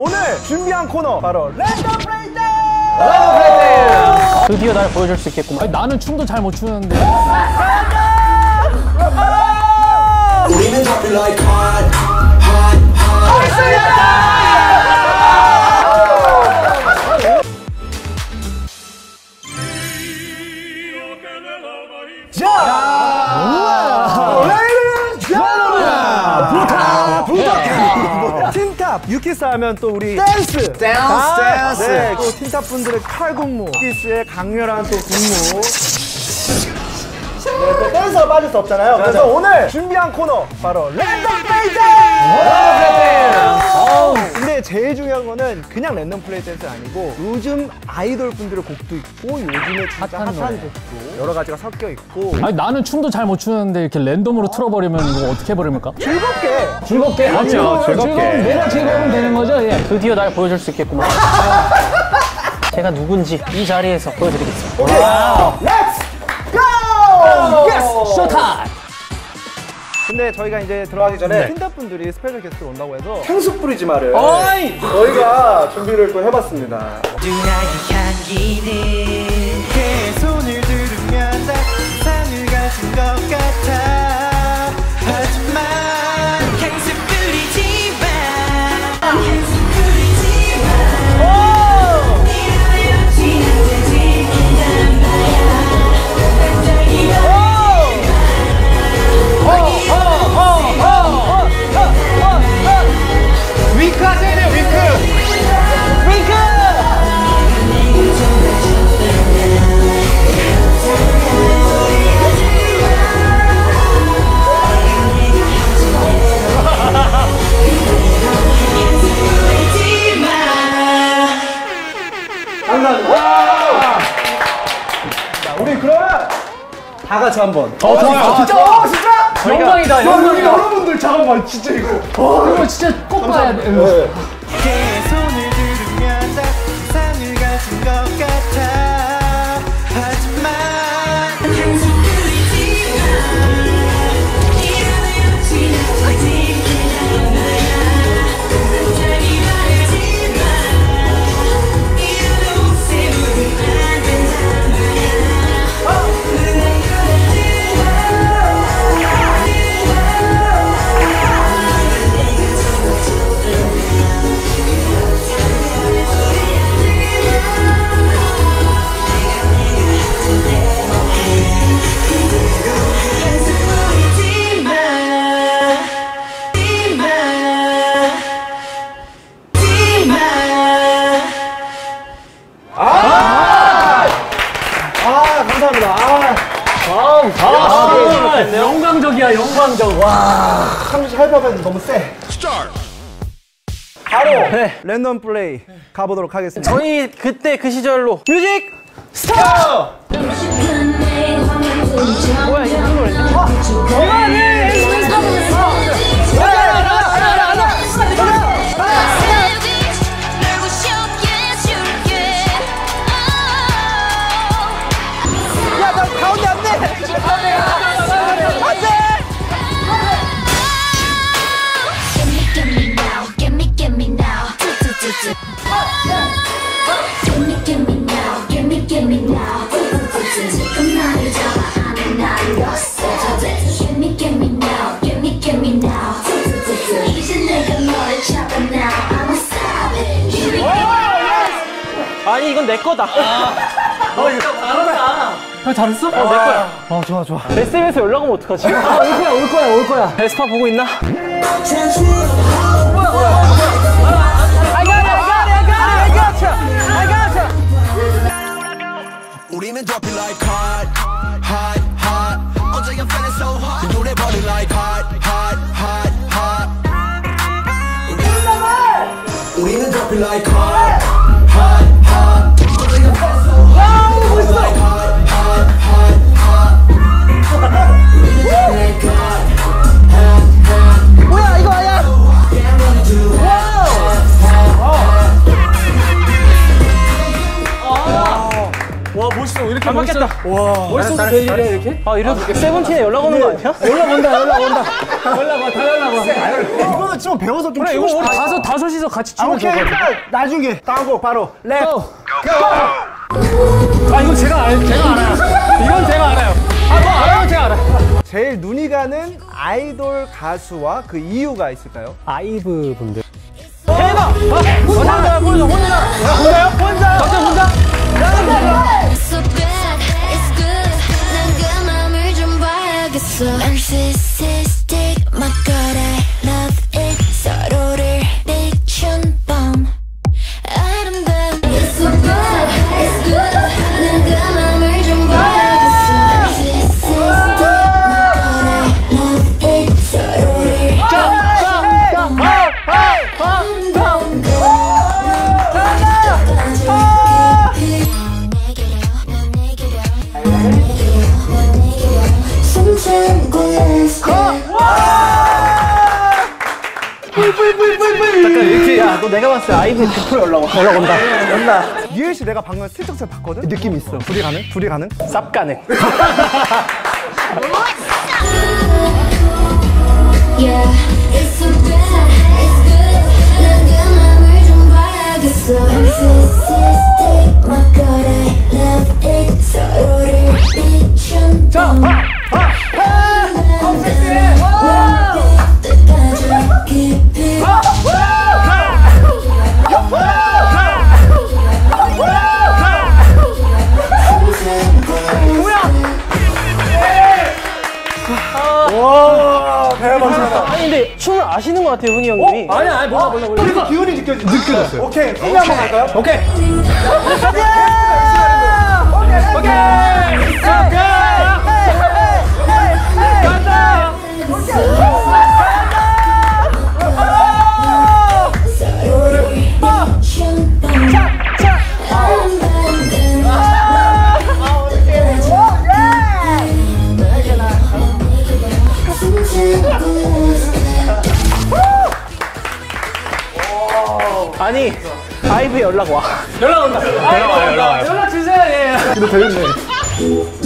오늘 준비한 코너 바로 랜덤 플레이트! 드디어 날 보여줄 수 있겠구만. 아니, 나는 춤도 잘 못 추는데. 우리는 hot, hot, hot. 틴탑. 유키스 하면 또 우리 댄스. 댄스. 댄스 네, 또 틴탑 분들의 칼군무. 유키스의 강렬한 또 군무. 네, 또 댄서가 빠질 수 없잖아요. 그래서 오늘 준비한 코너 바로 랜덤 댄 스 근데 제일 중요한 거는 그냥 랜덤 플레이 댄스 아니고 요즘 아이돌 분들의 곡도 있고 요즘에 진짜 핫한 핫한. 곡도 여러 가지가 섞여 있고 아니, 나는 춤도 잘 못 추는데 이렇게 랜덤으로 틀어버리면 이거 어떻게 해버립니까? 즐겁게 즐겁게. 그렇죠, 즐겁게. 내가 즐거우면 되는 거죠? 예. 드디어 날 보여줄 수 있겠구만. 제가 누군지 이 자리에서 보여드리겠습니다. 오케이 Let's go! Yes! Showtime! 근데 저희가 이제 들어가기 전에 네. 틴탑 분들이 special guest로 온다고 해서 향수 뿌리지 마를 저희가 준비를 또 해봤습니다. 누나의 향기는 그의 손을 잠깐만 진짜 이거. 이거 진짜 꼭 봐야 돼. 네. 800은 너무 세. 바로 네, 랜덤 플레이 가보도록 하겠습니다. 저희 그때 그 시절로 music start! 뭐야 이 노래지? 어? 엄마는 go. 아니 이건 내 거다. 형 잘했어? 내 거야. 어, 좋아, 좋아. SM에서 연락 오면 어떡하지? 아, 올 거야, 올 거야, 올 거야. 에스파 보고 있나? 우리는 dropping like hot, hot, hot. 어제 I'm feeling so hot. 그 노래 버린 like hot, hot, hot, hot. 우리는- 우리는 dropping like hot, 돼, 이래, 이렇게? 아 이래도 세븐틴에 연락 오는 거 아니야? 연락 온다, 연락 온다. 연락 와, 다 연락 와. 이거는 좀 배워서 좀 그래 이거 우리. 다섯 다섯이서 같이 아, 같아. 일단 나중에 다음 곡 바로 랩. 아 이건 제가 알 제가 알아요. 이건 제가 알아요. 아뭐 알아요 제가 알아. 제일 눈이 가는 아이돌 가수와 그 이유가 있을까요? 아이브 분들. 대박. 혼자 혼자 혼자 혼자요? 혼자. 갑자기 혼자? 봐야겠어. Narcissistic, my god, I 이렇게, 야, 너 내가 봤을 때 아이브 100% 연락 와. 연락 온다. 온다. 유엘 씨 내가 방금 슬쩍 봤거든? 느낌 있어. 둘이 가능? 둘이 가능? 쌉 가능. Yeah, it's 아시는 것 같아요, 훈이 형님이. 아니 아니 몰라 몰라 몰라. 그래서 기운이 느껴지, 느껴졌어요. 오케이, 훈이 한번 갈까요? 오케이. 비춘 예. 근데 되겠네.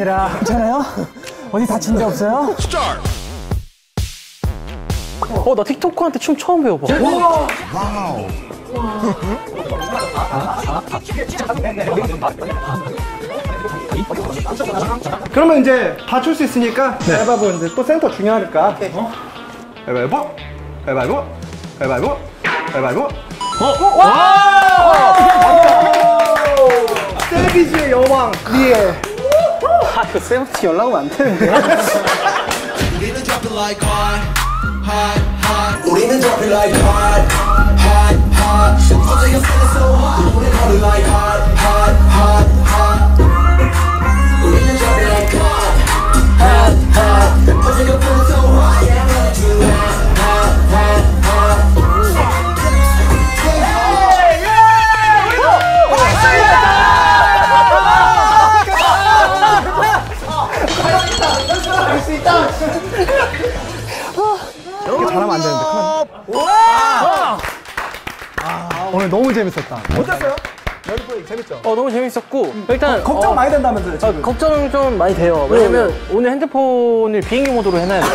출신이라 괜찮아요? 어디 다친 데 없어요? 어, 나 틱토커한테 춤 처음 배워봐. 그러면 이제 맞출 수 있으니까 가위바위보 이제 또 센터 중요하니까. 어? 가위바위보? 가위바위보? 가위바위보? 가위바위보? 어? 와! 세비지의 여왕 리에 아, 이거 세븐틴 연락 오면 안 되는데. 우리는 dropping like hot, hot, hot. 우리는 dropping like hot, hot, hot. 어제 you're feeling so hot. 우리는 dropping like hot, hot, hot, hot. 우리는 dropping like hot, hot, hot. 어제 you're feeling so hot. Yeah, we're too hot, hot, hot, hot. 오늘 너무 재밌었다 어땠어요? 재밌죠? 어, 너무 재밌었고. 일단. 걱정 어, 많이 된다면서요 지금 걱정 좀 많이 돼요. 왜냐면 오늘 핸드폰을 비행기 모드로 해놔야 돼요.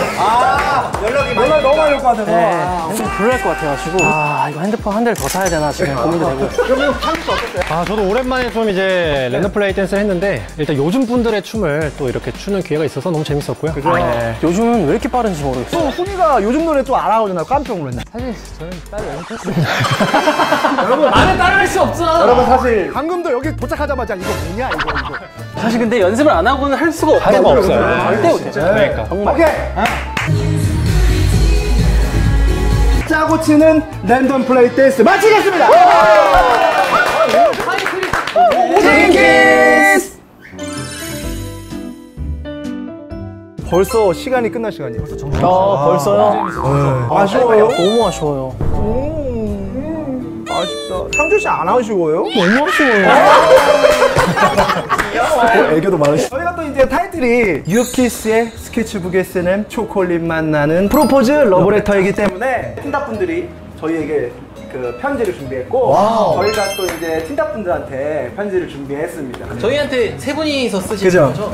연락이 너무 많이 올것 같아서 네, 아, 핸드폰 불날 것 같아가지고. 아, 이거 핸드폰 한 대를 더 사야 되나 지금 고민도 되고. 그러면 찬스 어땠어요? 아, 저도 오랜만에 좀 이제 랜덤 플레이 댄스를 했는데 일단 요즘 분들의 춤을 또 이렇게 추는 기회가 있어서 너무 재밌었고요. 네. 요즘은 왜 이렇게 빠른지 모르겠어. 또 훈이가 요즘 노래 좀 알아오잖아요 깜짝 놀랐네 나는 따라할 수 없어. 여러분 사실 사실 방금도 여기 도착하자마자 이거 뭐냐 이거 이거. 사실 근데 연습을 안 하고는 할 수가 없어요. 수가 없어요. 절대 못해요. 그러니까. 정말. 오케이. 짜고 치는 랜덤 플레이 댄스 마치겠습니다. 징기스! 벌써 시간이 끝날 시간이에요. 아, 벌써요? 아쉬워요? 너무 아쉬워요. 상주 씨안 아쉬워요? 너무 아쉬워요. 어, 애교도 많으시. 저희가 또 이제 타이틀이 유키스의 스케치북에 쓰는 초콜릿만 나는 프로포즈 러브레터이기 때문에 틴답 분들이 저희에게 그 편지를 준비했고 저희가 또 이제 틴답 분들한테 편지를 준비했습니다. 저희한테 세 분이서 쓰시는 그죠? 거죠?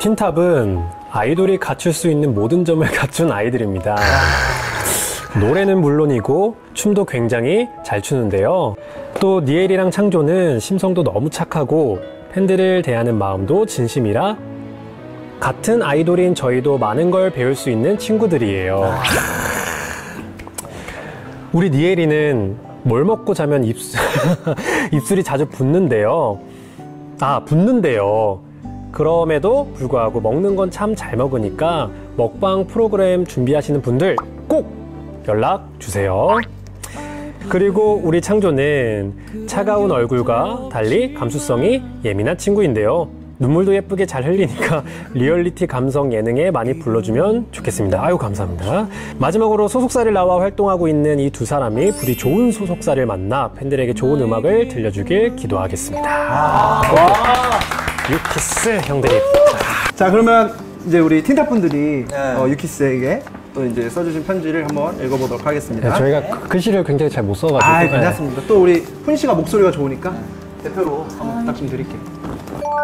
틴탑은 아이돌이 갖출 수 있는 모든 점을 갖춘 아이들입니다. 노래는 물론이고 춤도 굉장히 잘 추는데요. 또 니엘이랑 창조는 심성도 너무 착하고 팬들을 대하는 마음도 진심이라 같은 아이돌인 저희도 많은 걸 배울 수 있는 친구들이에요. 우리 니엘이는 뭘 먹고 자면 입술, 입술이 자주 붓는데요. 아, 붓는데요. 그럼에도 불구하고 먹는 건 참 잘 먹으니까 먹방 프로그램 준비하시는 분들 꼭 연락 주세요. 그리고 우리 창조는 차가운 얼굴과 달리 감수성이 예민한 친구인데요. 눈물도 예쁘게 잘 흘리니까 리얼리티 감성 예능에 많이 불러주면 좋겠습니다. 아유, 감사합니다. 마지막으로 소속사를 나와 활동하고 있는 이 두 사람이 부디 좋은 소속사를 만나 팬들에게 좋은 음악을 들려주길 기도하겠습니다. 유키스 형들이. 자 그러면 이제 우리 틴탑 분들이 어, 유키스에게 또 이제 써주신 편지를 한번 읽어보도록 하겠습니다. 네, 저희가 그- 글씨를 굉장히 잘 못 써가지고. 아 네. 괜찮습니다. 또 우리 훈 씨가 목소리가 좋으니까 대표로 한번 부탁 좀 드릴게요.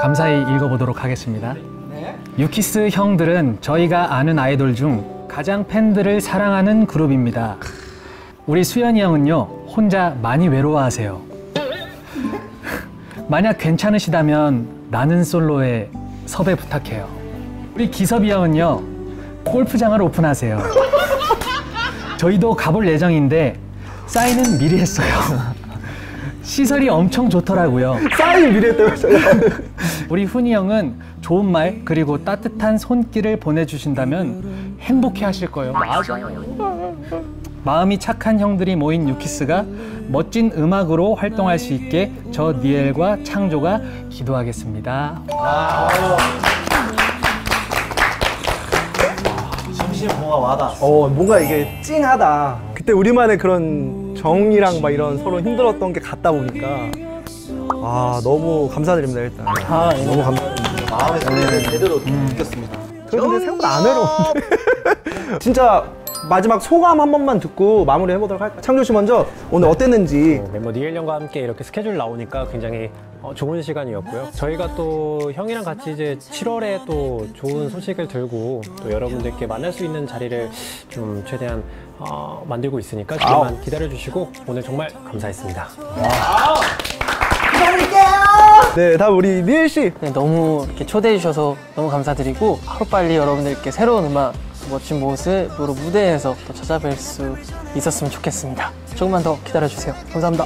감사히 읽어보도록 하겠습니다. 유키스 형들은 저희가 아는 아이돌 중 가장 팬들을 사랑하는 그룹입니다. 우리 수현이 형은요, 혼자 많이 외로워하세요. 만약 괜찮으시다면 나는 솔로에 섭외 부탁해요. 우리 기섭이 형은요, 골프장을 오픈하세요. 저희도 가볼 예정인데 사인은 미리 했어요. 시설이 엄청 좋더라고요. 사인 때문에 제가 우리 훈이 형은 좋은 말 그리고 따뜻한 손길을 보내주신다면 행복해 하실 거예요. 맞아요. 마음이 착한 형들이 모인 유키스가 멋진 음악으로 활동할 수 있게 저 니엘과 창조가 기도하겠습니다. 어 뭔가 이게 찡하다. 그때 우리만의 그런 정이랑 막 이런 서로 힘들었던 게 같다 보니까 아 너무 감사드립니다 일단. 아, 너무 감사드립니다. 마음의 설레는 제대로 느꼈습니다. 저 근데 생각보다 안 외로운데. 진짜 마지막 소감 한 번만 듣고 마무리 해보도록 할까요? 창조 씨 먼저 오늘 어땠는지. 어, 멤버 니엘 형과 함께 이렇게 스케줄 나오니까 굉장히 어, 좋은 시간이었고요. 저희가 또 형이랑 같이 이제 7월에 또 좋은 소식을 들고 또 여러분들께 만날 수 있는 자리를 좀 최대한 어, 만들고 있으니까 조금만 기다려주시고 오늘 정말 감사했습니다. 네, 다음 우리 니엘 씨. 네, 너무 이렇게 초대해 주셔서 너무 감사드리고 하루빨리 여러분들께 새로운 음악, 멋진 모습으로 무대에서 또 찾아뵐 수 있었으면 좋겠습니다. 조금만 더 기다려 주세요. 감사합니다.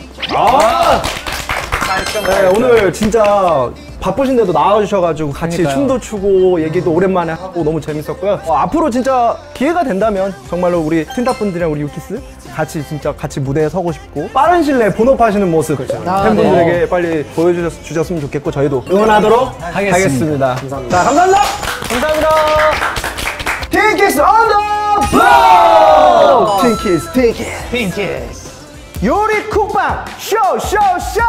네, 오늘 진짜 바쁘신데도 나와주셔가지고 같이 그러니까요. 춤도 추고 얘기도 오랜만에 하고 너무 재밌었고요. 어, 앞으로 진짜 기회가 된다면 정말로 우리 틴탑 분들이랑 우리 유키스 같이 진짜 같이 무대에 서고 싶고 빠른 시일 내에 본업하시는 모습 아, 팬분들에게 빨리 보여주셨으면 좋겠고 저희도 응원하도록 하겠습니다. 하겠습니다. 자, 감사합니다. 감사합니다. 틴키스 the block! 틴키스, 틴키스. 틴키스. 요리 쿡방 쇼쇼 쇼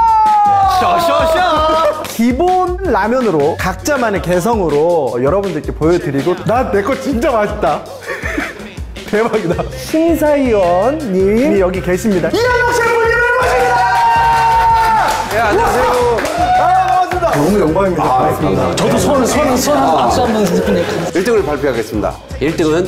쇼쇼쇼 기본 라면으로 각자만의 개성으로 여러분들께 보여드리고 나 내 거 진짜 맛있다. 대박이다. 심사위원님이 여기 계십니다. 이현욱 셰프님을 모십니다. 네 안녕하세요. 아 반갑습니다. 너무 영광입니다. 반갑습니다. 저도 손, 손, 손한 박수 한번 부탁드립니다. 1등을 발표하겠습니다. 1등은